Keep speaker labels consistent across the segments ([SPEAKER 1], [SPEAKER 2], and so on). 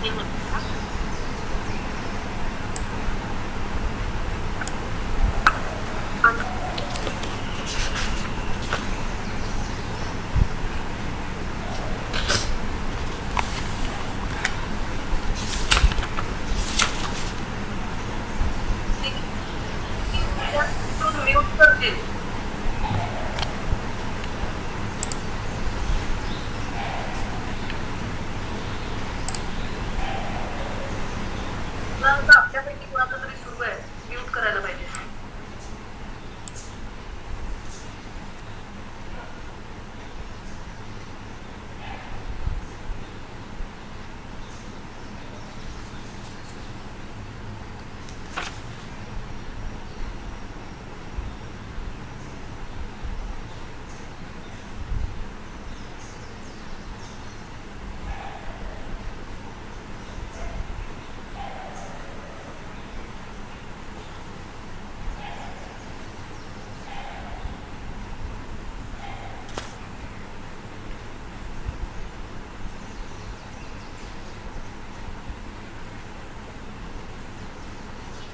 [SPEAKER 1] ています。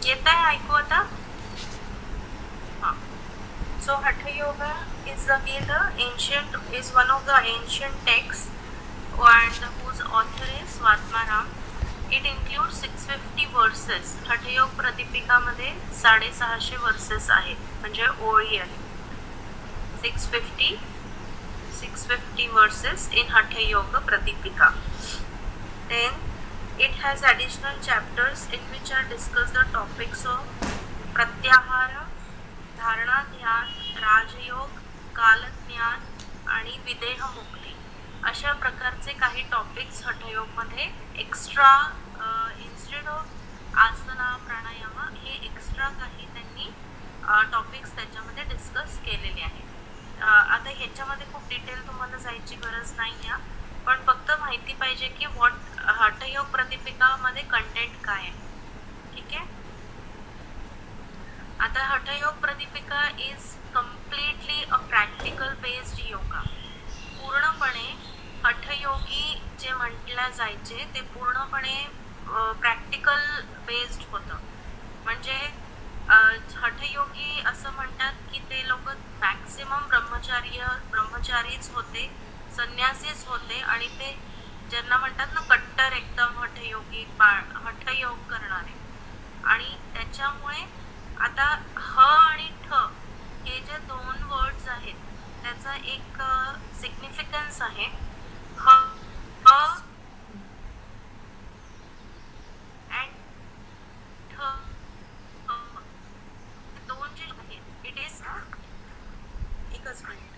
[SPEAKER 1] येताय ऐकू आता? हा. So Hatha yoga is again the ancient is one of the ancient text and whose author is Swatmarama it include six fifty verses Hatha yoga प्रदीपिकामध्ये साडेसहाशे versus आहेत म्हणजे ओळी आहे. Six fifty six fifty verses in Hatha yoga Pradipika then it has additional chapters in which are discussed the topics of pratyahara धारणा ध्यान राजयोग कालज्ञान आणि विदेह मुक्ती अशा प्रकारचे काही topics हठयोगमध्ये extra instead of asana pranayama हे एक्स्ट्रा काही त्यांनी uh, टॉपिक्स त्याच्यामध्ये डिस्कस केलेले आहेत. Uh, आता ह्याच्यामध्ये खूप डिटेल तुम्हाला जायची गरज नाही आहे पण फक्त माहिती पाहिजे की व्हॉट हठयोग प्रतिपिकामध्ये कंटेंट काय आहे. ठीक आहे? आता Hatha yoga Pradipika is completely a practical based yoga पूर्णपणे हठयोगी जे म्हटल्या जायचे ते पूर्णपणे प्रॅक्टिकल बेस्ड होतं. म्हणजे हठयोगी असं म्हणतात की ते लोक मॅक्सिमम ब्रह्मचार्य ब्रह्मचारीच होते. संन्यासीच होते आणि ते ज्यांना म्हणतात ना कट्टर एकदम हठयोगी हठयोग करणारे. आणि त्याच्यामुळे आता ह आणि ठ हे जे दोन वर्ड्स आहेत त्याचा एक सिग्निफिकन्स आहे. ह ह ठ दोन जे आहेत इट इज एकच minute.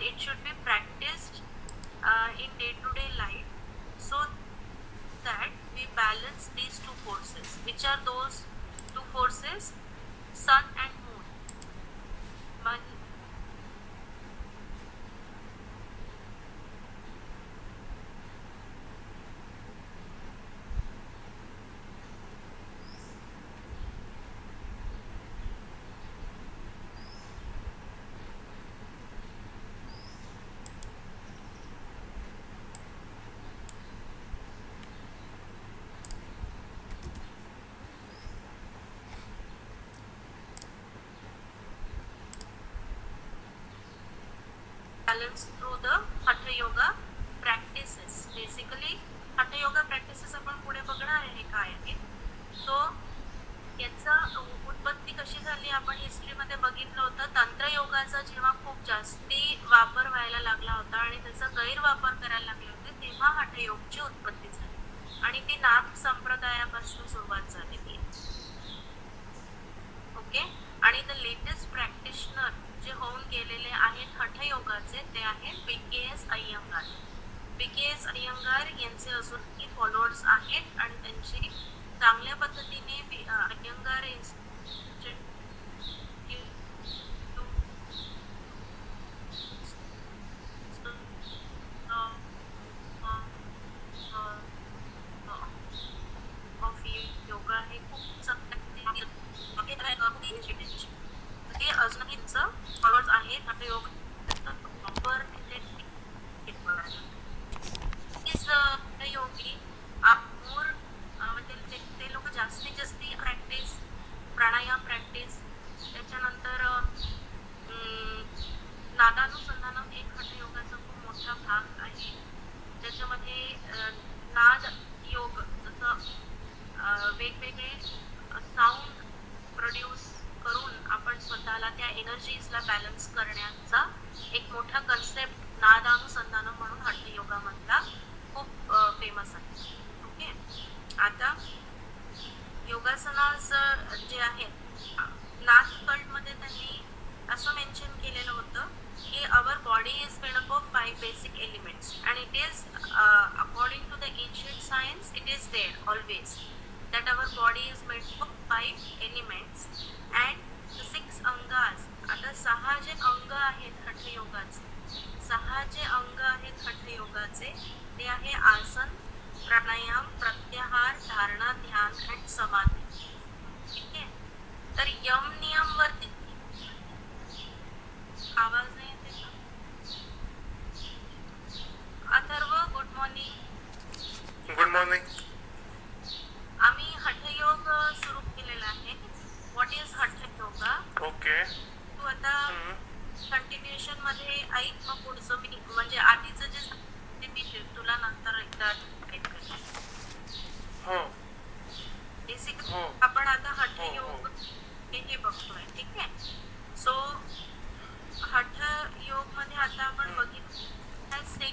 [SPEAKER 1] And it should balance through the Hatha Yoga practices. Basically, Hatha Yoga practices आपण पुढे बघणार आहे काय आहे. तो याचा उत्पत्ती कशी झाली आपण हिस्ट्रीमध्ये बघितलं होतं. तंत्र योगाचा जेव्हा खूप जास्ती वापर व्हायला लागला होता आणि त्याचा गैरवापर करायला लागले होते तेव्हा हठयोगची उत्पत्ती झाली. आणि ती नाथ संप्रदायापासून सुरुवात झालेली ओके आणि द लेटेस्ट प्रॅक्टिशनर जे होऊन गेलेले आहेत हठयोगाचे ते आहेत B K S Iyengar P K S Iyengar यांचे अजून फॉलोअर्स आहेत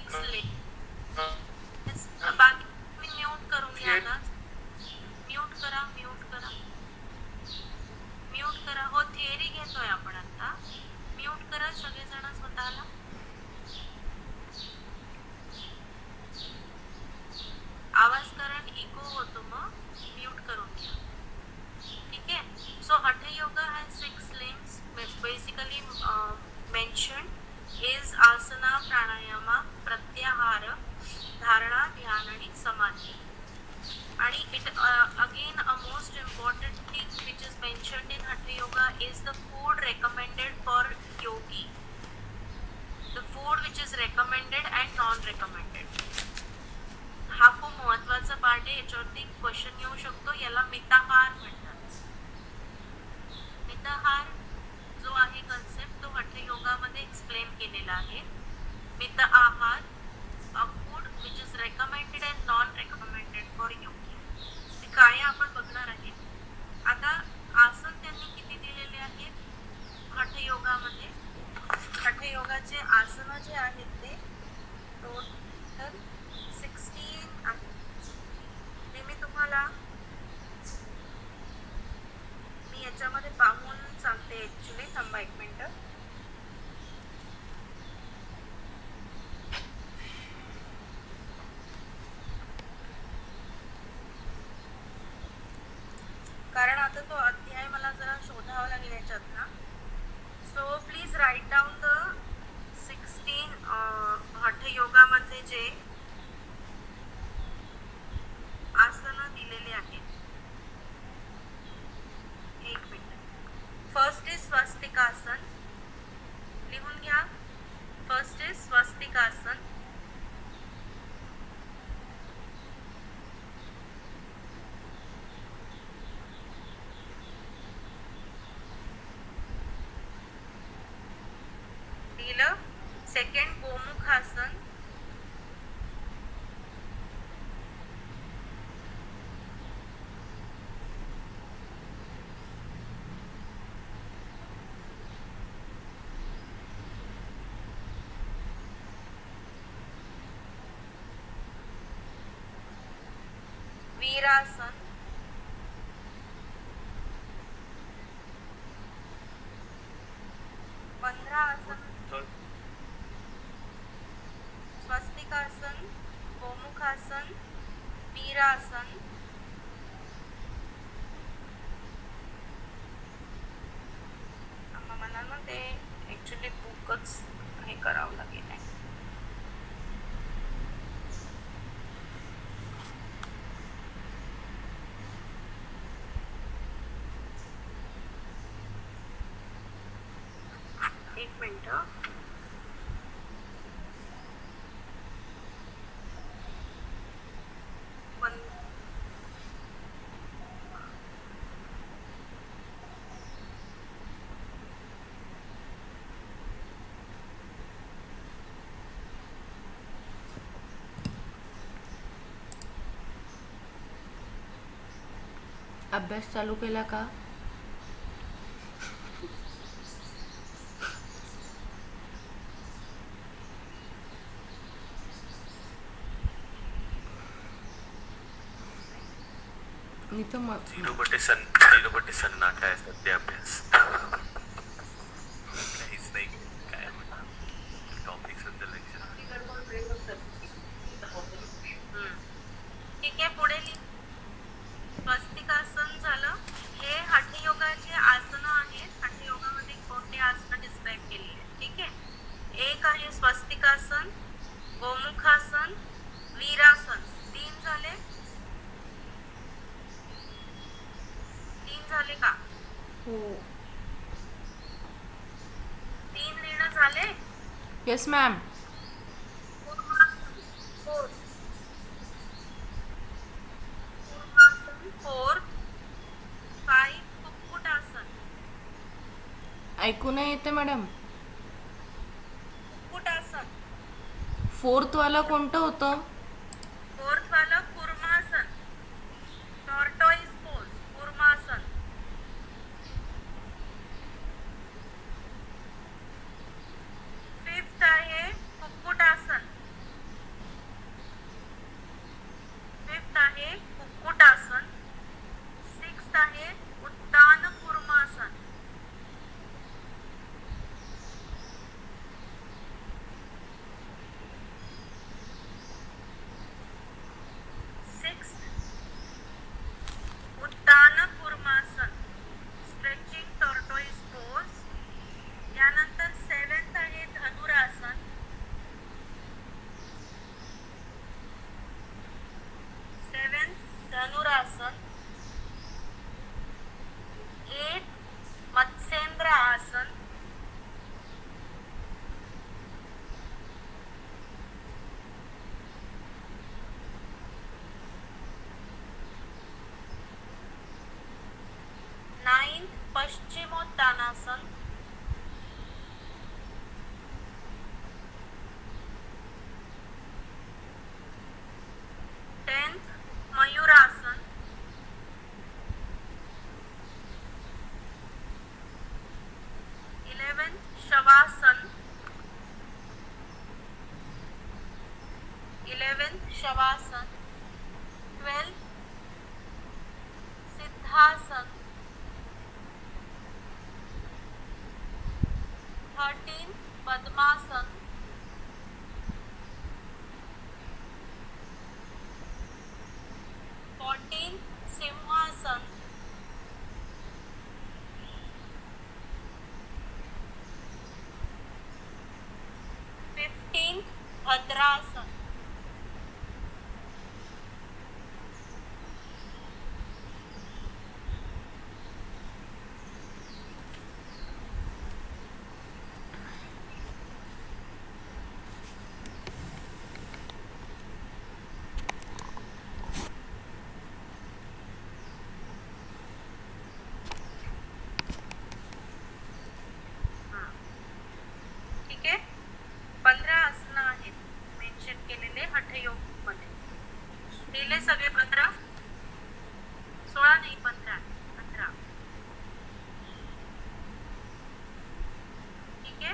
[SPEAKER 1] Excellent. कारण आता तो अध्याय मला जरा शोधावा लागेल याच्यात ना so please write down the sixteen हठयोगामध्ये जे आसनं दिलेले आहेत. एक मिनिट. फर्स्ट इज स्वस्तिकासन लिहून घ्या. फर्स्ट इज स्वस्तिकासन वीरासन पंधरा आसन स्वस्तिकासन गोमुखासन वीरासन एक मिनट
[SPEAKER 2] अभ्यास चालू केला का? मी तर मग
[SPEAKER 3] झिरो बटे सन झिरो बटे सन्नाटा आहे सध्या अभ्यास काहीच नाही काय म्हणा टॉपिक सध्या लेक्चर
[SPEAKER 1] हम्म. ठीक आहे पुढे लिह स्वस्तिकासन झालं हे हठयोगाचे आसनं आहेत हठयोगामध्ये कोणते आसनं डिस्क्राईब केलेली आहेत ठीक आहे एक आहे स्वस्तिकासन गोमुखासन वीरासन तीन झाले तीन झाले का
[SPEAKER 2] हो
[SPEAKER 1] तीन लिहिणं झाले फाईव्ह कुक्कुटासन
[SPEAKER 2] ऐकू नाही येते मॅडम. फोर्थ वाला कोणतं होतं?
[SPEAKER 1] Ninth paschimottanasana. Tenth mayurasana. Eleventh shavasana. Eleventh shavasana. Twelfth siddhasana. Padmasana simhasana fifteen bhadrasana हठयोगमध्ये. दिले सगळे पंधरा? सोळा नाही पंधरा. पंधरा ठीक आहे?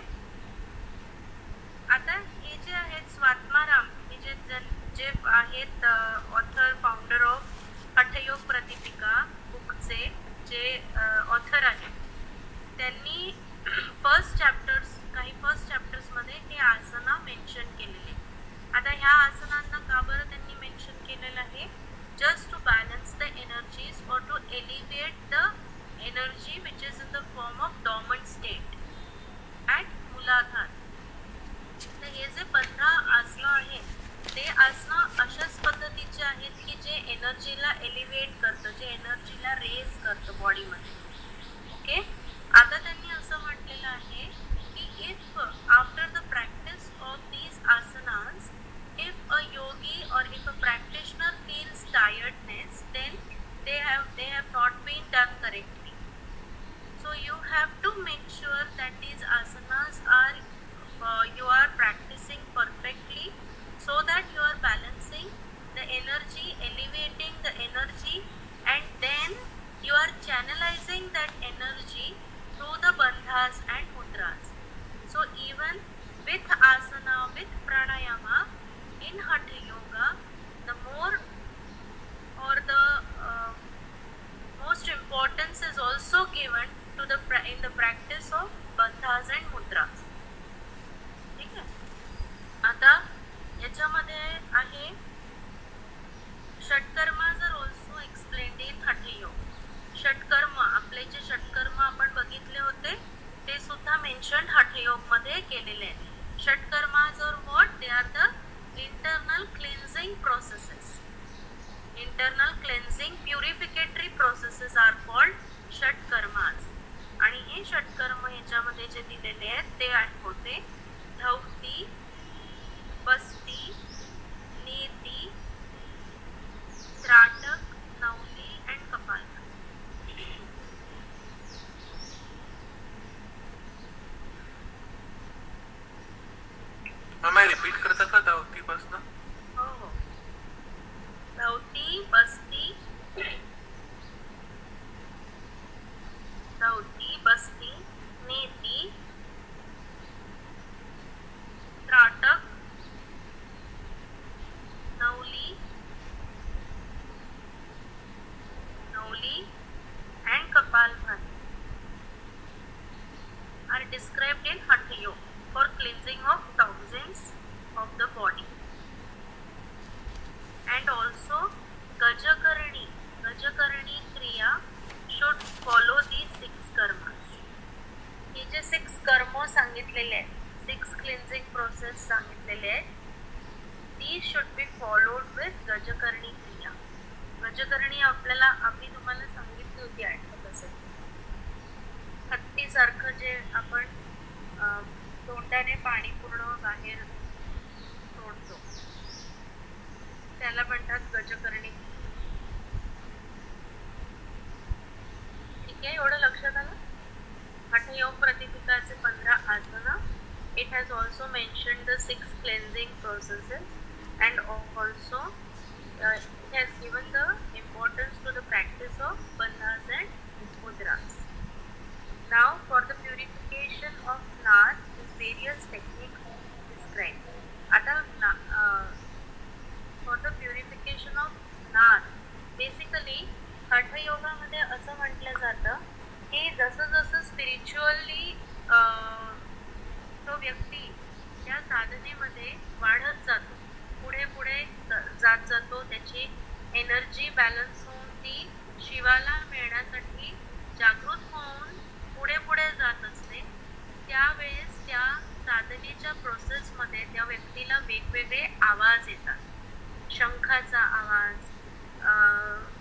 [SPEAKER 1] आता हे जे आहेत स्वात्माराम हे जे जन जे आहेत author founder of Hathayoga Pradipika बुकचे जे ऑथर आहेत त्यांनी फर्स्ट चॅप्टर्स काही फर्स्ट चॅप्टर्समध्ये हे आसना मेन्शन केली. ह्या आसनांना का बरं त्यांनी मेन्शन केलेलं आहे? Just to balance the energies और to elevate the energy which is in the form of dormant state at Muladhara तर हे जे पंधरा आसनं आहेत ते आसनं अशाच पद्धतीचे आहेत की जे एनर्जीला एलिव्हेट करतं जे एनर्जीला रेज करतं बॉडीमध्ये ओके आता त्यांनी असं म्हटलेलं आहे की if after the practice of these asanas a yogi or if a practitioner feels tiredness, then they have they have not been done correctly. So you have to make sure that these asanas are uh, you are practicing perfectly, so that you are balancing the energy, elevating the energy, and then you are channelizing that energy through the bandhas and mudras. So even with asana, with pranayama, in hatha yoga the more or the uh, most importance is also given to the in the practice of bandhas and mudras. ठीक आहे आता याच्यामध्ये आहे षटकर्मा जर also explained in Hatha yoga shatkarma आपले जे षटकर्म आपण बघितले होते ते सुद्धा मेन्शन हठयोगमध्ये केलेले आहे षटकर्मा जर what they are the cleansing processes internal cleansing purificatory processes are called shatkarmas आणि हे षटकर्म याच्यामध्ये जे दिलेले आहेत ते आठवते. होते dhauti basti neti trataka nauli and kapal
[SPEAKER 3] ma'am repeat करता का धावतीपासनं
[SPEAKER 1] हो हो धवती बस्ती धवती basti neti trataka Navali Navali and Kapalbhati are described in Hatha Yoga for cleansing of toxins of the body. And also Gajakarani, Gajakarani Kriya should follow these six karmas. हे जे six कर्म सांगितलेले आहेत six cleansing process सांगितलेले आहेत ती should be followed with gajakarni kriya गजकर्णी आपल्याला आम्ही तुम्हाला सांगितली होती आठवत असेल हत्तीसारखं जे आपण अं, तोंडाने पाणी पूर्ण बाहेर सोडतो त्याला म्हणतात गजकर्णी ठीक आहे एवढं लक्षात आलं हठयोग प्रतिपिकाचे पंधरा आसनं. It has also mention the six cleansing processes and also it has given the importance to the practice of bandhas and mudras now for the purification of नार इज वेरियस टेक्निक डिस्क्राईब आता for the purification of नार basically हठयोगामध्ये असं म्हटलं जातं की जसं जसं स्पिरिच्युअली तो व्यक्ती त्या साधनेमध्ये वाढत जातो पुढे पुढे जात जातो त्याची एनर्जी बॅलन्स होऊन ती शिवाला मिळण्यासाठी जागृत होऊन पुढे पुढे जात असते. त्यावेळेस त्या साधनेच्या प्रोसेसमध्ये त्या व्यक्तीला वेगवेगळे आवाज येतात. शंखाचा आवाज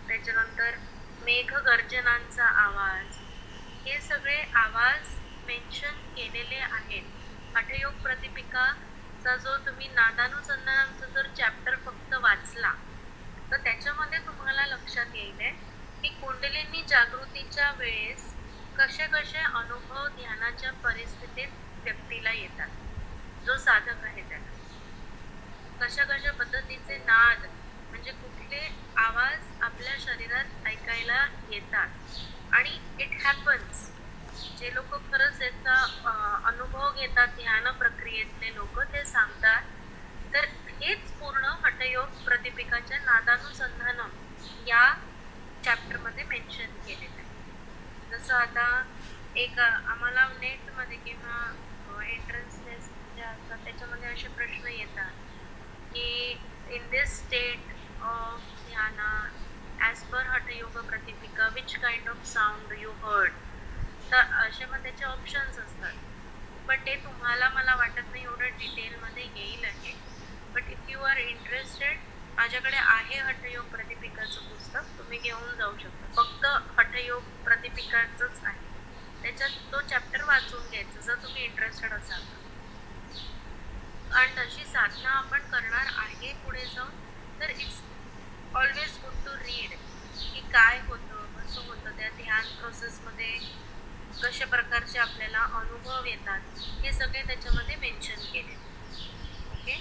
[SPEAKER 1] त्याच्यानंतर मेघगर्जनांचा आवाज हे सगळे आवाज मेन्शन केलेले आहेत. हठयोग प्रतिपिकाचा जो तुम्ही नादानुसंधानाचा जर चॅप्टर फक्त वाचला तर त्याच्यामध्ये तुम्हाला लक्षात येईल आहे की कुंडलिनी जागृतीच्या वेळेस कसे कसे अनुभव ध्यानाच्या परिस्थितीत व्यक्तीला येतात. जो साधक आहे त्याला. कशा कशा पद्धतीचे नाद म्हणजे कुठले आवाज आपल्या शरीरात ऐकायला येतात. आणि इट हॅपन्स जे लोक खरंच याचा अनुभव घेतात ध्यान प्रक्रियेतले लोक ते सांगतात. तर हेच पूर्ण हटयोग प्रदीपिकाच्या नादानुसंधानं या चॅप्टरमध्ये मेन्शन केलेलं आहे. जसं आता एक आम्हाला नेटमध्ये किंवा एंट्रन्स टेस्ट ज्या असतात त्याच्यामध्ये असे प्रश्न येतात की in this state of dhyana as per Hatha yoga Pradipika which kind of sound you heard तर असे मग त्याचे ऑप्शन्स असतात. पण ते तुम्हाला मला वाटत नाही एवढं डिटेलमध्ये येईल आहे. But if you are interested माझ्याकडे आहे हठयोग प्रतिपिकाचं पुस्तक. तुम्ही घेऊन जाऊ शकता. फक्त हठयोग प्रतिपिकाचंच आहे. त्याच्यात तो चॅप्टर वाचून घ्यायचा जर तुम्ही इंटरेस्टेड असाल तर. आणि तशी साधना आपण करणार आहे पुढे जाऊन. तर it's always good to read की काय होतं कसं होतं त्या ध्यान प्रोसेसमध्ये कशा प्रकारचे आपल्याला अनुभव येतात हे सगळे त्याच्यामध्ये मेन्शन केले. ओके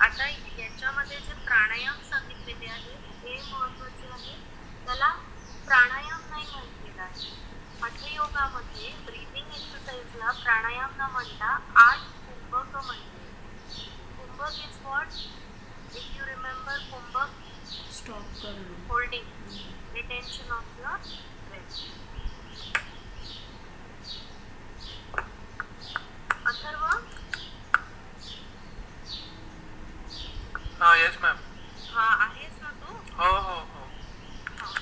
[SPEAKER 1] आता याच्यामध्ये जे प्राणायाम सांगितलेले आहे हे महत्त्वाचे आहे. त्याला प्राणायाम नाही म्हटलेला आहे. हठयोगामध्ये ब्रीदिंग एक्सरसाइजला प्राणायाम न म्हणता आठ कुंभक म्हणते kumbhaka is what if you remember kumbhaka
[SPEAKER 2] stop करणं
[SPEAKER 1] holding retention of the breath Atharva
[SPEAKER 3] हा येस मॅम
[SPEAKER 1] हा आहेस ना तू
[SPEAKER 3] हो हो हो
[SPEAKER 1] हा.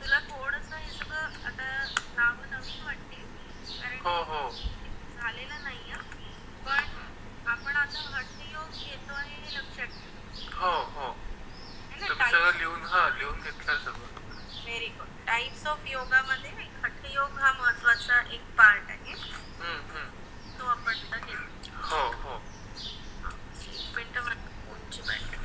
[SPEAKER 1] तुला थोडस हे सगळं आता नाव नवीन वाटते कारण
[SPEAKER 3] हो हो
[SPEAKER 1] झालेलं नाही पण आपण आता हठयोग घेतो आहे हे लक्षात ठेव
[SPEAKER 3] हो हो
[SPEAKER 1] है ना
[SPEAKER 3] तुम्ही सगळं लिहून हा लिहून घेतलं सगळं
[SPEAKER 1] व्हेरी गुड टाइप्स ऑफ योगामध्ये हठयोग हा महत्त्वाचा एक पार्ट आहे
[SPEAKER 3] हम्म, हम्म.
[SPEAKER 1] तो आपण आता घेतो
[SPEAKER 3] हो हो
[SPEAKER 1] हा. एक मिनिटं मला उंची पाहिजे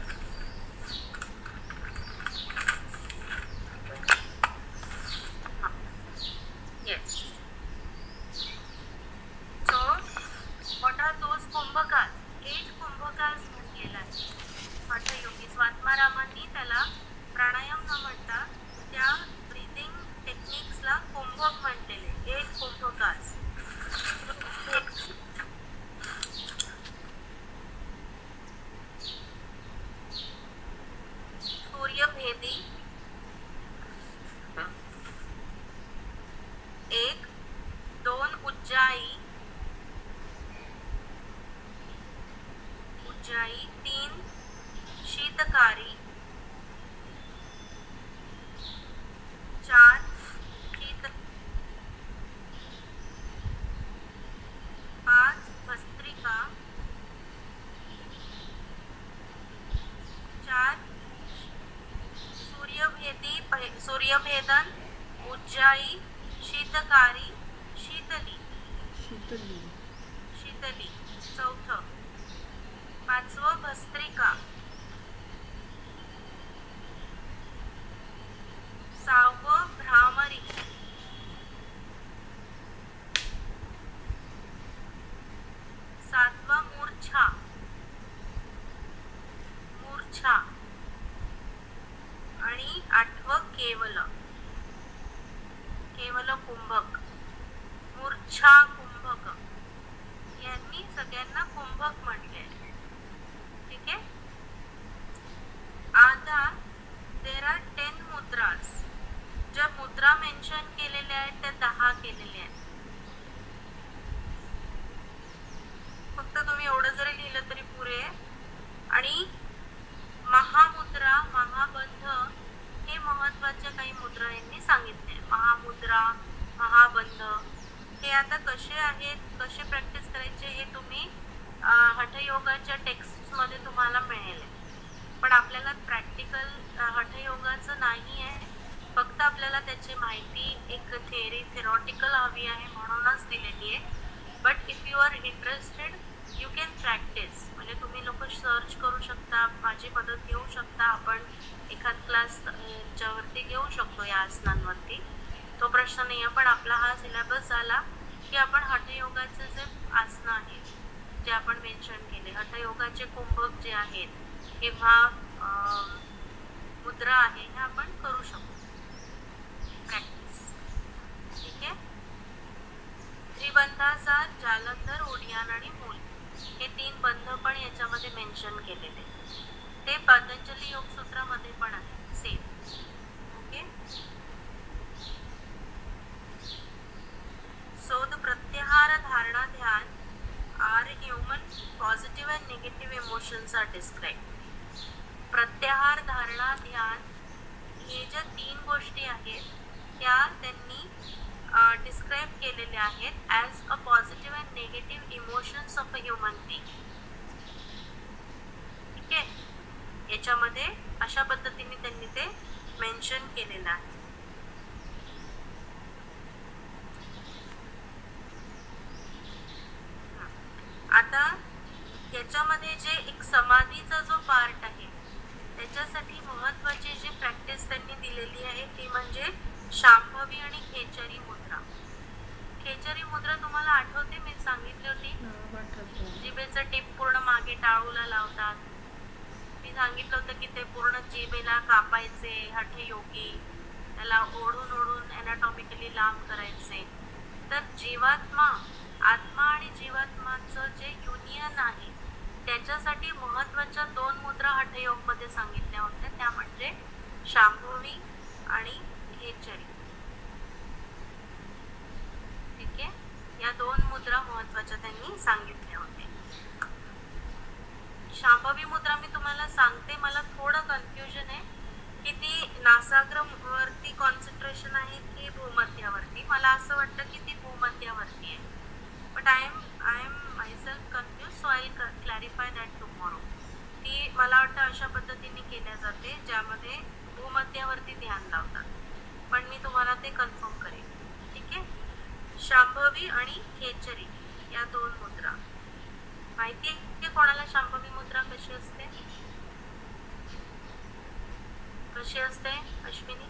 [SPEAKER 1] Yes. So, what are those कुंभकास? Eight कुंभकास म्हटलेला आहे. हठयोगी स्वात्मारामांनी त्याला प्राणायाम न म्हणता त्या ब्रिदिंग टेक्निक्सला कुंभक म्हटलेले एक कुंभकास सूर्यभेदी
[SPEAKER 3] हम्म.
[SPEAKER 1] एक दोन उज्जाई उज्जाई तीन शीतकारी चार शीत पाच भस्त्रिका चार सूर्यभेदी पहि- सूर्यभेदन उज्जाई शीतकारी शीतली.
[SPEAKER 2] शीतली.
[SPEAKER 1] शीतली. चौथं. पाचवं भस्त्रिका सहावं भ्रामरी सातवं मूर्छा मूर्छा आणि आठवं केवल केवल कुंभक मूर्छा कुंभक यांनी सगळ्यांना कुंभक म्हटले ठीक आहे आता देर आर टेन मुद्रास ज्या मुद्रा मेन्शन केलेल्या आहेत त्या दहा केलेल्या आहेत फक्त तुम्ही एवढं जरी लिहिलं तरी पुरे आहे. आणि महामुद्रा महाबंध हे महत्त्वाच्या काही मुद्रा यांनी सांगितले महामुद्रा महाबंध हे आता कसे आहेत कसे प्रॅक्टिस करायचे हे तुम्ही अं, हठयोगाच्या टेक्स्टमध्ये तुम्हाला मिळेल पण आपल्याला प्रॅक्टिकल हठयोगाचं नाही आहे फक्त आपल्याला त्याची माहिती एक थेअरी थेरॉटिकल हवी आहे म्हणूनच दिलेली आहे but if you are interested you can practice म्हणजे तुम्ही लोक सर्च करू त्याची मदत घेऊ शकता. आपण एखाद क्लास च्यावरती घेऊ शकतो या आसनांवरती. तो प्रश्न नाही आहे पण आपला हा सिलेबस झाला की आपण हठयोगाचे जे आसनं आहेत जे आपण मेन्शन केले हठयोगाचे कुंभक जे आहेत किंवा मुद्रा आहे हे आपण करू शकतो. प्रॅक्टिस ठीक आहे? त्रिबंधाचा जालंधर ओडियान आणि मूल हे तीन बंध पण याच्यामध्ये मेन्शन केलेले ते पतंजली योगसूत्रामध्ये पण आहे. Same okay pratyahara dharana dhyana are human positive and negative emotions are describe pratyahara dharana dhyana हे ज्या तीन गोष्टी आहेत त्या त्यांनी डिस्क्राईब केलेल्या आहेत as a positive and negative emotions of a human being ठीक आहे याच्यामध्ये अशा पद्धतीने त्यांनी ते मेन्शन केलेलं आहे. आता याच्यामध्ये जे एक समाधीचा जो पार्ट आहे त्याच्यासाठी महत्वाची जी प्रॅक्टिस त्यांनी दिलेली आहे ती म्हणजे शांभवी आणि खेचरी मुद्रा. खेचरी मुद्रा तुम्हाला आठवते? मी सांगितली होती. जिभेचं टीप पूर्ण मागे टाळूला लावतात. मी सांगितलं होतं की ते पूर्ण जिबेला कापायचे हठे योगी त्याला ओढून ओढून एनाटॉमिकली लांब करायचे. तर जीवात्मा आत्मा आणि जीवात्माचं जे युनियन आहे त्याच्यासाठी महत्त्वाच्या दोन मुद्रा हठयोगमध्ये सांगितल्या होत्या. त्या म्हणजे शांभवी आणि खेचरी. ठीक आहे? या दोन मुद्रा महत्त्वाच्या त्यांनी सांगितल्या. शांभवी मुद्रा मी तुम्हाला सांगते. मला थोडं कन्फ्युजन आहे की ती नासाग्रवरती कॉन्सन्ट्रेशन आहे की भूमध्यावरती? मला असं वाटतं की ती भूमध्यावरती आहे. But I am I am myself confuse so I clarify that tomorrow ती मला वाटतं अशा पद्धतीने केल्या जाते ज्यामध्ये भूमध्यावरती ध्यान लावतात. पण मी तुम्हाला ते कन्फर्म करेन. ठीक आहे? शांभवी आणि खेचरी या दोन मुद्रा. माहिती आहे कोणाला शांभवी मुद्रा कशी असते? कशी असते अश्विनी?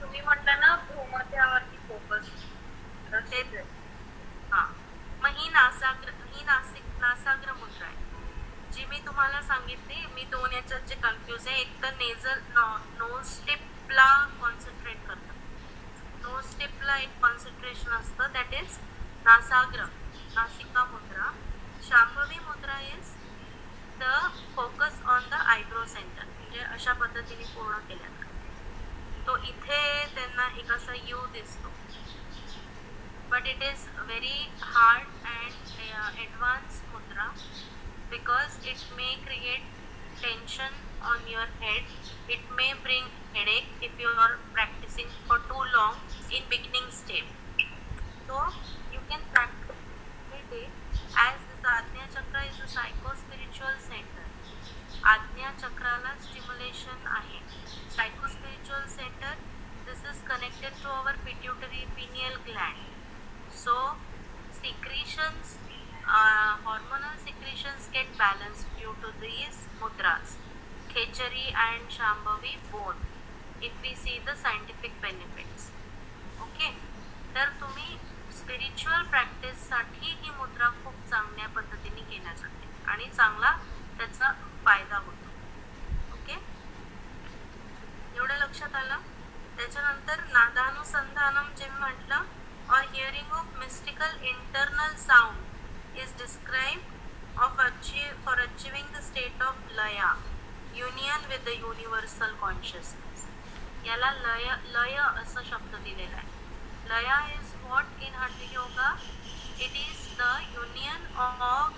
[SPEAKER 4] तुम्ही म्हटलं ना भूमध्यावरती फोकस. तेच
[SPEAKER 1] हा. मग ही नासाग्र ही नासिक नासाग्र मुद्रा आहे. जी मी तुम्हाला सांगितली मी दोन याच्यात जे कन्फ्युज आहे एक तर नेझल नो स्टिपला कॉन्सन्ट्रेट करतात. नो स्टेपला एक कॉन्सन्ट्रेशन असतं. That is नासाग्र nasika mudra. Shambhavi mudra is the focus on the eyebrow centre म्हणजे अशा पद्धतीने पूर्ण केल्या जातात तो इथे त्यांना एक असा यू दिसतो. But it is very hard and advance mudra because it may create tension on your head. It may bring headache if you are practicing for too long in beginning stage. So you can practice it as this ajna chakra is a psycho spiritual center. Ajna chakrala stimulation आहे psycho spiritual center this is connected to our pituitary pineal gland. So secretions uh, hormonal secretions get balanced due to these mudras khechari and shambhavi both if we see the scientific benefits okay तर तुम्ही spiritual प्रॅक्टिससाठी ही मुद्रा खूप चांगल्या पद्धतीने केल्या जाते आणि चांगला त्याचा फायदा होतो ओके एवढं लक्षात आलं त्याच्यानंतर नादानुसंधानम जे मी म्हटलं or hearing of mystical internal sound is described of achieve, for achieving the state of laya union with the universal consciousness याला लय लय असा शब्द दिलेला आहे लया is what in hatha yoga it is the union of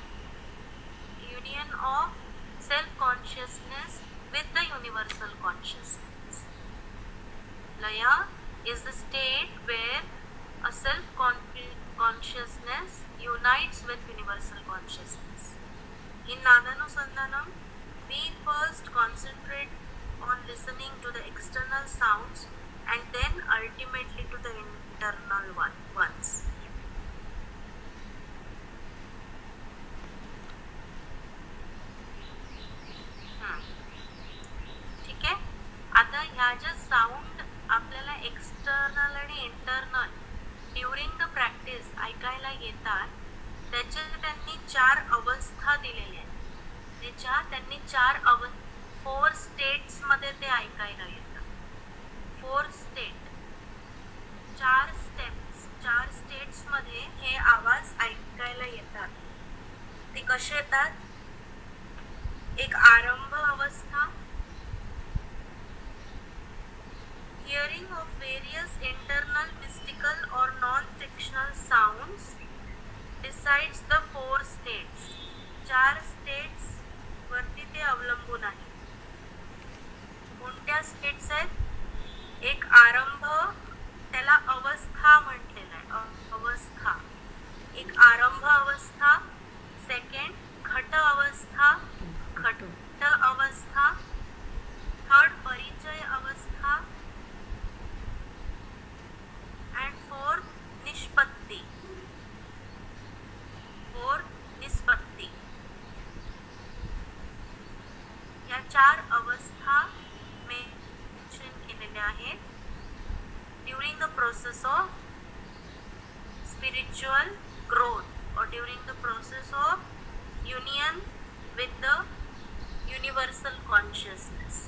[SPEAKER 1] union of self consciousness with the universal consciousness laya is the state where a self consciousness unites with universal consciousness. In Nadanusandanam, we first concentrate on listening to the external sounds and then ultimately to the internal one, ones. process of spiritual growth or during the process of union with the universal consciousness.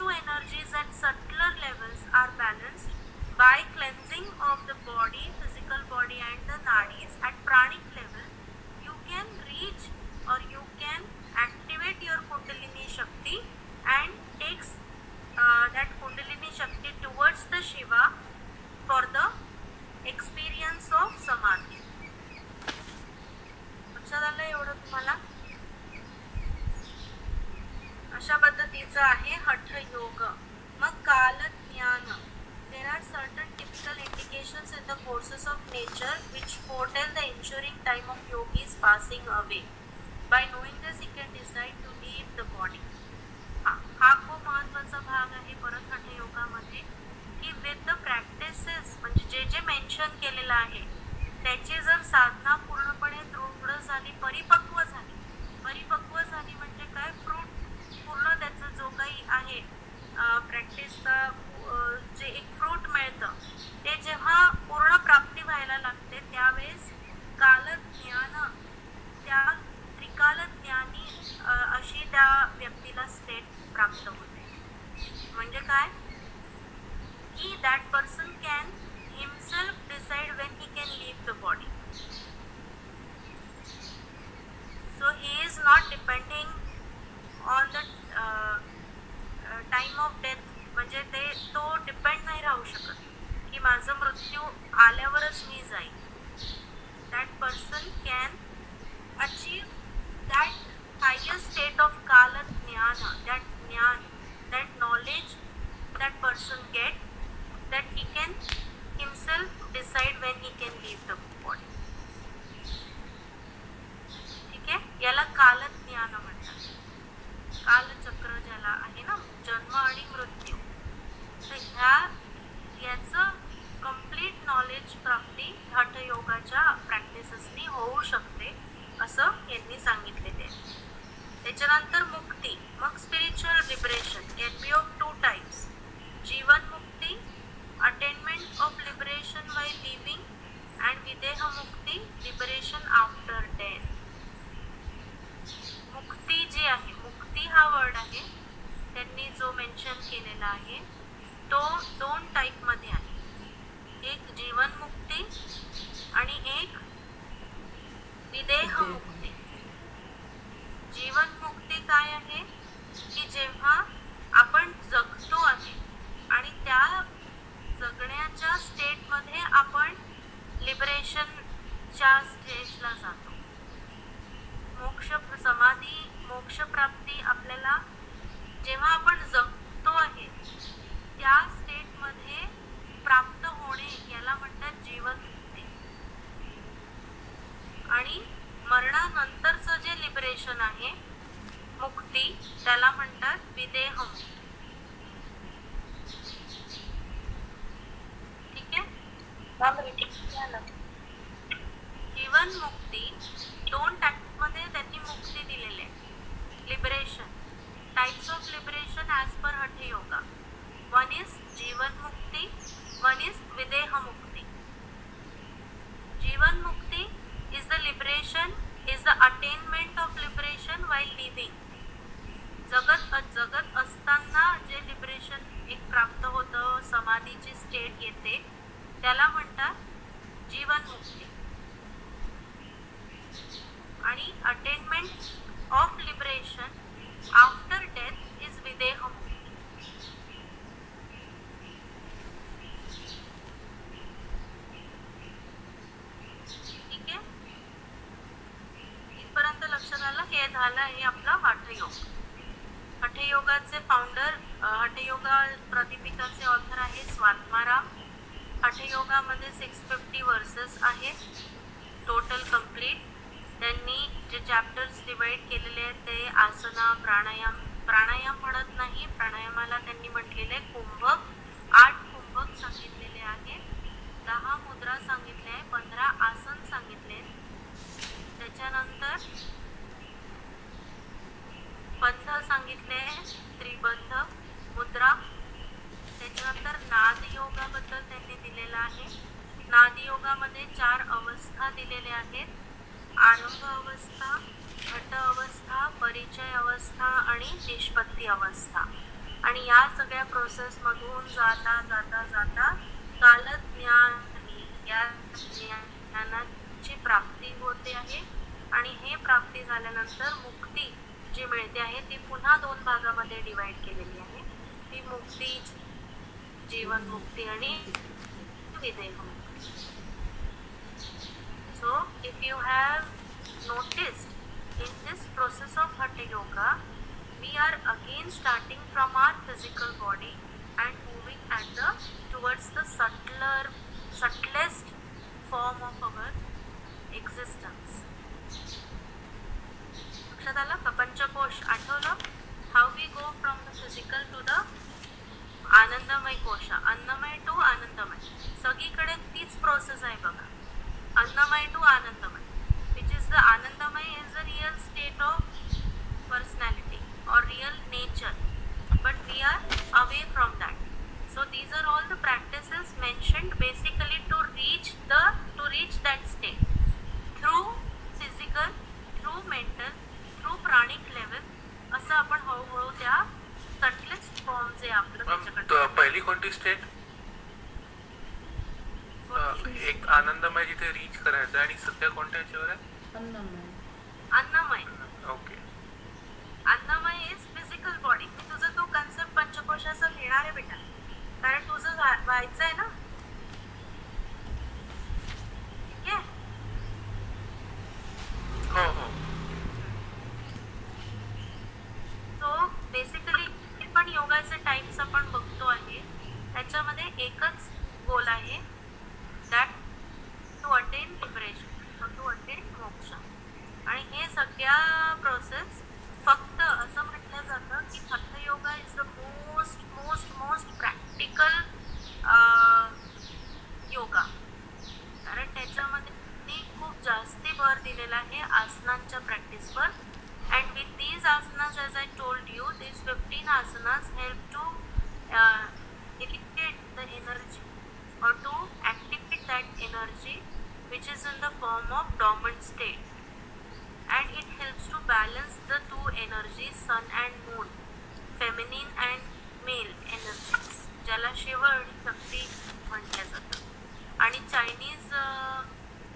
[SPEAKER 1] two energies at subtler levels are balanced by cleansing of the body, physical body, and the nadis at pranic level, you can reach or you can activate your Kundalini Shakti and takes uh, that Kundalini Shakti towards the Shiva for the experience of Samadhi. लक्षात आलं एवढं तुम्हाला अशा पद्धतीचं आहे हठ योग मग काल ज्ञान there are certain typical indications in the forces of nature which foretell the ensuing time of yoga is passing away by knowing this you can decide to leave the हा हा खूप महत्त्वाचा भाग आहे परत हठ योगामध्ये की विथ द प्रॅक्टिसेस म्हणजे जे जे मेन्शन केलेलं आहे त्याची जर साधना पूर्णपणे दृढ झाली परिपक्व झाली परिपक्व झाली म्हणजे काय फ्रूट पूर्ण त्याचं जो काही आहे. प्रॅक्टिसचा जे एक फ्रूट मिळतं ते जेव्हा पूर्ण प्राप्ती व्हायला लागते त्यावेळेस कालज्ञान त्या त्रिकाल ज्ञानी अशी त्या व्यक्तीला स्टेट प्राप्त होते. म्हणजे काय? की that person can himself decide when he can leave the body so he is not depending on the time of death म्हणजे ते तो डिपेंड नाही राहू शकत की माझं मृत्यू आल्यावरच मी जाईल that person can achieve that highest state of kaal gyan that gyan that knowledge that person get that he can himself decide when he can leave the body ठीक आहे? याला कालज्ञान म्हणतात. कालचक्र ज्याला आहे ना जन्म आणि मृत्यू. तर ह्या याचं कंप्लीट नॉलेज प्राप्ती हठयोगाच्या प्रॅक्टिसेसनी होऊ शकते असं यांनी सांगितलेले आहे. त्याच्यानंतर मुक्ती मग spiritual liberation can be of two types जीवन मुक्ती attainment of liberation by living and विदेह मुक्ती लिबरेशन आफ्टर डेथ मुक्ती जी आहे मुक्ती हा वर्ड आहे. त्यांनी जो मेन्शन केलेला आहे तो दोन टाईपमध्ये आहे. एक जीवन मुक्ती आणि एक विदेह मुक्ती जीवन मुक्ती काय आहे? की जेव्हा आपण जगतो आहे आणि त्या जगण्याच्या स्टेटमध्ये आपण लिबरेशनच्या स्टेजला जातो. मोक्ष समाधी मोक्षप्राप्ती आपल्याला जेव्हा आपण जगतो आहे त्या स्टेटमध्ये प्राप्त होणे याला म्हणतात जीवन मुक्ती आणि मरणानंतरचं जे लिबरेशन आहे मुक्ती त्याला म्हणतात विदेह ठीक आहे? जीवन मुक्ती दोन टाईपमध्ये त्यांनी मुक्ती दिलेली आहे. Liberation types of liberation as per Hatha yoga one is जीवनमुक्ती one is विदेहमुक्ती जीवनमुक्ती is the liberation is the attainment of liberation while living जगत जगत असताना जे लिबरेशन एक प्राप्त होतं समाधीची स्टेट येते त्याला म्हणतात जीवनमुक्ती आणि attainment of liberation after death is विदेह ठीक आहे? इथपर्यंत लक्षात आलं हे झालं हे आपलं हठयोग. हठयोगाचे फाउंडर हठयोगा प्रतिपिकाचे ऑथर आहे स्वात्माराम. हठयोगामध्ये सिक्स फिफ्टी वर्सेस आहेत टोटल कंप्लीट त्यांनी जे चॅप्टर्स डिवाइड केलेले आहेत ते आसना प्राणायाम प्राणायाम म्हणत नाही प्राणायामाला त्यांनी म्हटलेले कुंभक आठ कुंभक सांगितलेले आहेत दहा मुद्रा सांगितले आहे पंधरा आसन सांगितले त्याच्यानंतर पंथ सांगितले त्रिबंध मुद्रा. त्याच्यानंतर नादयोगाबद्दल त्यांनी दिलेलं आहे. नादयोगामध्ये चार अवस्था दिलेल्या आहेत. आरंभ अवस्था घट अवस्था परिचय अवस्था आणि निष्पत्ती अवस्था आणि या सगळ्या प्रोसेसमधून जाता जाता जाता कालज्ञान या ज्ञानाची प्राप्ती होते आहे. आणि हे प्राप्ती झाल्यानंतर मुक्ती जी मिळते आहे ती पुन्हा दोन भागामध्ये डिवाइड केलेली आहे. ती मुक्ती जीवन मुक्ती आणि विदेह मुक्ती. So, if you have noticed in this process of Hatha Yoga, we are again starting from our physical body and moving at the towards the subtler, subtlest form of our existence. लक्षात आलं का पंचकोश आठवलं how we go from the physical to the आनंदमय कोश अन्नमय टू आनंदमय सगळीकडे तीच प्रोसेस आहे बघा अन्नमय टू आनंदमय विच इज द आनंदमय is the real state of personality or real nature but we are away from that so these are all the practices mentioned basically to reach the to reach that state through physical through mental through pranic level असं आपण हळूहळू त्या subtlest form जे आपलं त्याच्याकडे
[SPEAKER 3] पहिली कोणती state एक आनंदमय जिथे रीच करायचं आणि सध्या कोणत्या ह्याच्यावर आहे?
[SPEAKER 2] अन्नमय.
[SPEAKER 1] अन्नमय.
[SPEAKER 3] Okay
[SPEAKER 1] annamaya is physical body तुझं तो कन्सेप्ट पंचकोशाचा लिहिणार आहे बेटा. कारण तुझं व्हा- व्हायचं आहे ना ठीक आहे
[SPEAKER 3] हो हो
[SPEAKER 1] सो बेसिकली पण योगाचे टाईप्स आपण बघतो आहे त्याच्यामध्ये एकच गोल आहे that to attain liberation to attain मोक्ष आणि हे सगळ्या प्रोसेस फक्त असं म्हटलं जातं की फक्त yoga is the most most most practical yoga कारण त्याच्यामध्ये त्यांनी खूप जास्ती भर दिलेला आहे आसनांच्या प्रॅक्टिसवर and with these asanas as I told you these fifteen asanas help to irrigate the energy or to activate that energy which is in the form of dormant state and it helps to balance the two energies sun and moon feminine and male energies ज्याला शिव आणि शक्ती म्हटलं जातं आणि Chinese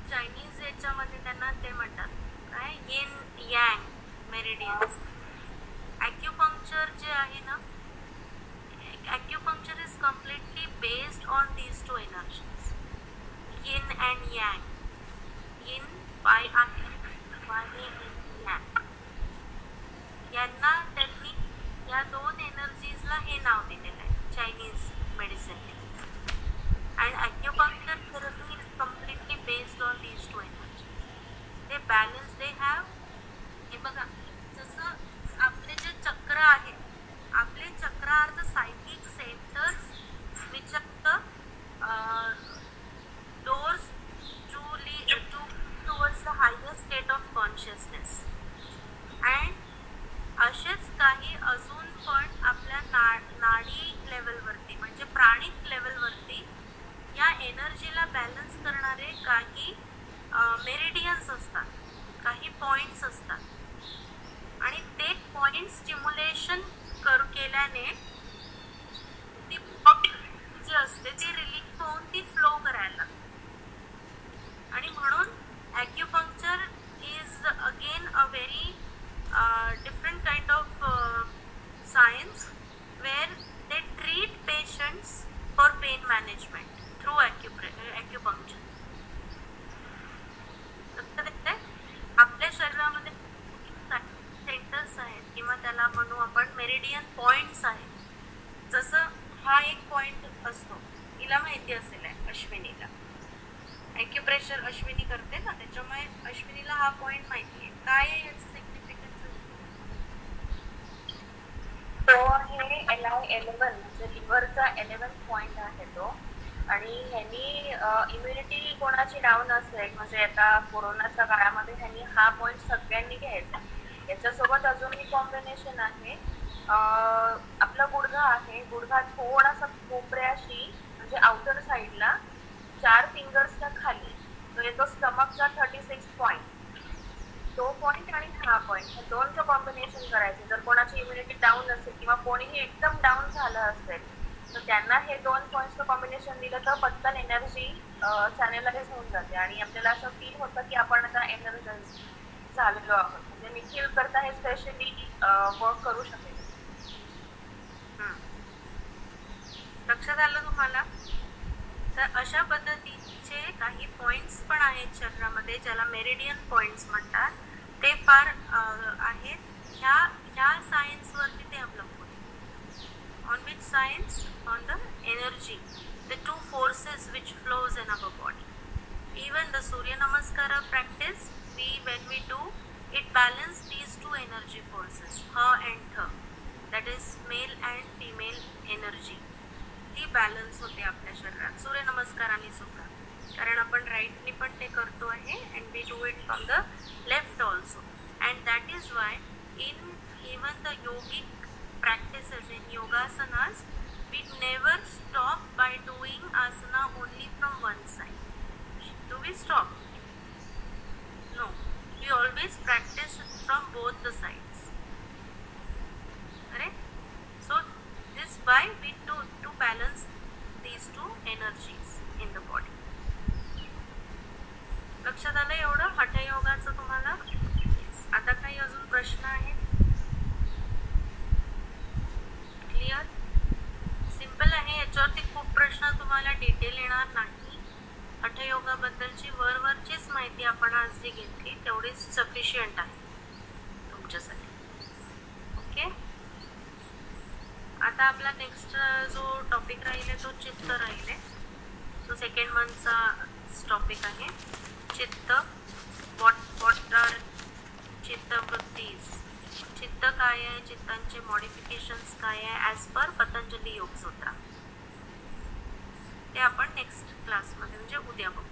[SPEAKER 1] Chinese याच्यामध्ये त्यांना ते म्हणतात काय येन यँग मेरिडियन्स ॲक्युपंक्चर जे आहे ना acupuncture is completely based on these two energies yin and yang. Yin by आहे yang. यांना त्यांनी या दोन एनर्जीजला हे नाव दिलेलं आहे Chinese medicine and acupuncture therapy is completely based on these two energies ते बॅलन्स दे हॅव हे बघा जसं आपले जे चक्र आहेत आपले chakra are the psychic centres which are the doors to lead to towards the higher state of consciousness. And असेच काही अजून पण आपल्या ना नाडी लेवलवरती म्हणजे प्राणिक लेवलवरती या एनर्जीला बॅलन्स करणारे काही मेरिडियन्स असतात. काही पॉइंट्स असतात. आणि ते पॉइंट स्टिम्युलेशन कर केल्याने जी असते ती रिलीफ होऊन ती फ्लो करायला लागते. आणि म्हणून acupuncture is again a very different kind of science where they treat patients for pain management through ॲक्युप्रे acupuncture आपल्या शरीरामध्ये सेंटर्स आहेत किंवा त्याला म्हणू आपण मेरिडियन पॉइंट्स आहेत. जसं हा एक पॉइंट असतो. हिला माहिती असेल अश्विनीला. ॲक्युप्रेशर अश्विनी करते ना त्याच्यामुळे अश्विनीला हा पॉइंट माहिती आहे. काय आहे याचं सिग्निफिकन्स
[SPEAKER 4] तो आहे एल आय एलेवन म्हणजे लिव्हरचा एलेवन पॉइंट आहे तो. आणि ह्यांनी इम्युनिटी कोणाची डाऊन असेल म्हणजे आता कोरोनाच्या काळामध्ये ह्यांनी हा पॉइंट सगळ्यांनी घ्यायचा. याच्यासोबत अजून एक कॉम्बिनेशन आहे. आपला गुडघा आहे गुडघा थोडासा कोपऱ्याशी म्हणजे आउटर साईडला चार फिंगर्सच्या खाली. तो येतो स्टमकचा थर्टी सिक्स पॉईंट तो पॉईंट आणि हा पॉईंट हे दोनचं कॉम्बिनेशन करायचे. जर कोणाची इम्युनिटी डाऊन असेल किंवा कोणीही एकदम डाऊन झालं असेल तर त्यांना हे दोन पॉईंटचं कॉम्बिनेशन दिलं तर पटकन एनर्जी चॅनलाइज होऊन जाते. आणि आपल्याला असं फील होतं की आपण आता एनर्जाइज झालेलो आहोत. म्हणजे निखिल करता हे स्पेशली वर्क करू शकतो.
[SPEAKER 1] लक्षात आलं तुम्हाला? तर अशा पद्धतीचे काही पॉइंट्स पण आहेत शरीरामध्ये ज्याला मेरिडियन पॉइंट्स म्हणतात. ते फार आहेत. ह्या ह्या सायन्सवरती ते अवलंबून on which science on the energy the two forces which flows in our body even the surya namaskar practice we when we do it balance these two energy forces ह अँड थ that is male and female energy किती balance होते आपल्या शरीरात? सूर्यनमस्काराने सुद्धा कारण आपण राईटने पण ते करतो आहे and we do it from the left also and that is why in even the yogic practices in yogasanas we never stop by doing asana only from one side do we stop no we always practice from both the sides अरे so this by we do balance these two energies in the body. लक्षात आलं एवढं? हठयोगाचं तुम्हाला? आता काही अजून प्रश्न आहेत? क्लिअर सिंपल आहे. याच्यावरती खूप प्रश्न तुम्हाला डिटेल येणार नाही. हठयोगाबद्दलची वरवरचीच माहिती आपण आज जी घेतली तेवढीच सफिशियंट आहे तुमच्यासाठी ओके आता आपला नेक्स्ट जो टॉपिक राहील आहे तो चित्त राहील. आहे सो सेकंड मंथचा टॉपिक आहे. चित्त वॉट वॉट आर चित्तवृत्तीज चित्त काय आहे? चित्तांचे मॉडिफिकेशन्स काय आहे? As per Patanjali Yoga Sutra. ते आपण नेक्स्ट क्लासमध्ये म्हणजे उद्या बघू.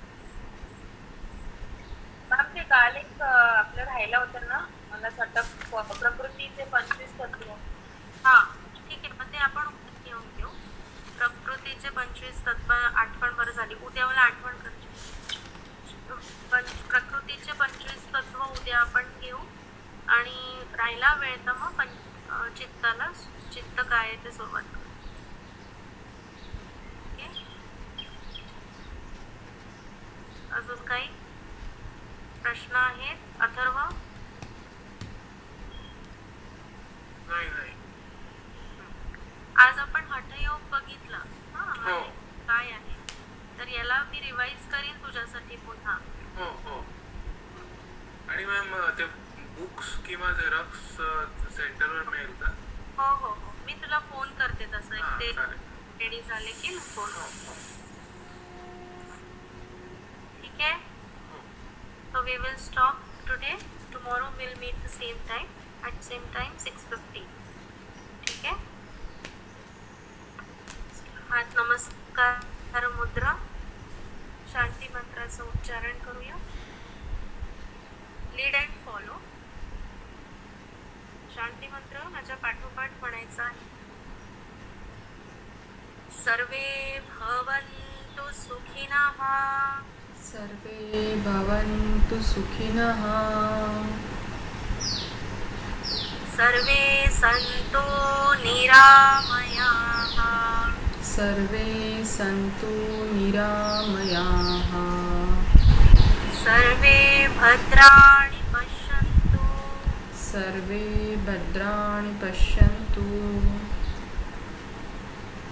[SPEAKER 4] मॅम ते काल एक आपलं राहिलं होतं ना? मला वाटतं प्रकृतीचे पंचवीस तत्व.
[SPEAKER 1] हा. आपण घेऊन घेऊ. प्रकृतीचे पंचवीस तत्व आठवण बरं झाली. उद्या मला आठवण करते पण प्रकृतीचे पंचवीस तत्व उद्या आपण घेऊ. आणि राहिला वेळ तर मग पण चित्ताला चित्त काय आहे ते सुरुवात करू. ओके? अजून काही प्रश्न आहेत अथर्व
[SPEAKER 5] नाही नाही
[SPEAKER 1] आज आपण हठयोग बघितला हा
[SPEAKER 5] हो.
[SPEAKER 1] म्हणजे काय आहे तर याला मी रिवाइज करीन तुझ्यासाठी पुन्हा
[SPEAKER 5] हो हो आणि मॅम ते बुक्स किंवा झेरॉक्स सेंटरवर मिळेल का
[SPEAKER 1] हो हो हो मी तुला फोन करते तसं
[SPEAKER 5] हा,
[SPEAKER 1] एक ते
[SPEAKER 5] चालेल.
[SPEAKER 1] रेडी झाले की फोन
[SPEAKER 5] हो हो
[SPEAKER 1] ठीक आहे
[SPEAKER 5] हो
[SPEAKER 1] So we will stop today. Tomorrow we'll meet the same time same time 6:50. ठीक आहे? हात नमस्कार मुद्रा. शांती मंत्राचं उच्चारण करूया. लीड अँड फॉलो शांती मंत्र माझ्या पाठोपाठ म्हणायचा आहे. सर्वे भवन्तु सुखिनः.
[SPEAKER 2] सर्वे भवन्तु सुखिनः
[SPEAKER 1] सर्वे सन्तो निरामयाः।
[SPEAKER 2] सर्वे सन्तु निरामयाः।
[SPEAKER 1] सर्वे भद्राणि पश्यन्तु।
[SPEAKER 2] सर्वे भद्राणि पश्यन्तु।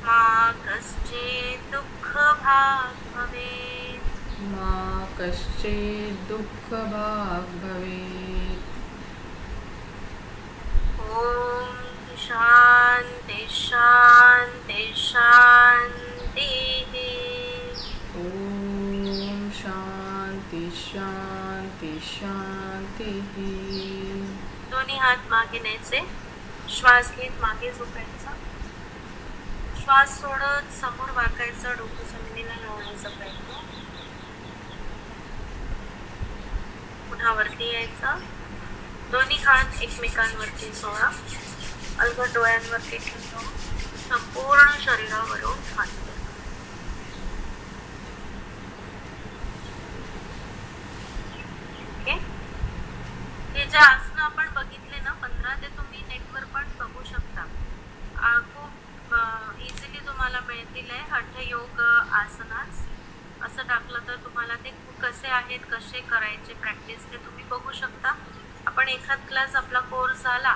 [SPEAKER 1] मा कश्चित् दुःखभाग् भवेत्।
[SPEAKER 2] मा कश्चित् दुःखभाग् भवेत्।
[SPEAKER 1] ॐ शान्ति शान्ति शान्तिः
[SPEAKER 2] ॐ शान्ति शान्ति शान्तिः
[SPEAKER 1] दोन्ही हात मागे न्यायचे. श्वास घेत मागे झोपायचा. श्वास सोडत समोर वाकायचं डोकं जमिनीला लावण्याचा प्रयत्न. पुन्हा वरती यायचं. दोन्ही हात एकमेकांवरती सोळा अलगद डोळ्यांवरती ठेवतो. संपूर्ण शरीरावरून हात हे जे आसनं आपण बघितले ना पंधरा ते तुम्ही नेटवर पण बघू शकता. खूप इझिली तुम्हाला मिळतील आहे हठयोग आसनास. असं टाकलं तर तुम्हाला ते कसे आहेत कसे करायचे प्रॅक्टिस ते तुम्ही बघू शकता. आपण एखाद क्लास आपला कोर्स झाला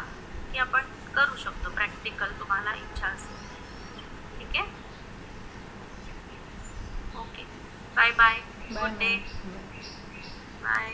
[SPEAKER 1] की आपण करू शकतो. प्रॅक्टिकल तुम्हाला इच्छा असेल. ठीक आहे? Okay bye bye good day
[SPEAKER 2] bye
[SPEAKER 1] bye